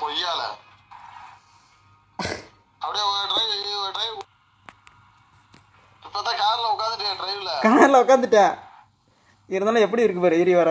பொய்யால. அப்படியே drive drive இப்பதான் கார்ல உட்காந்துட்டேன் டிரைவ்ல கார்ல உட்காந்துட்டேன் இருந்தாலும் எப்படி இருக்கு பாரு ஏறி வர.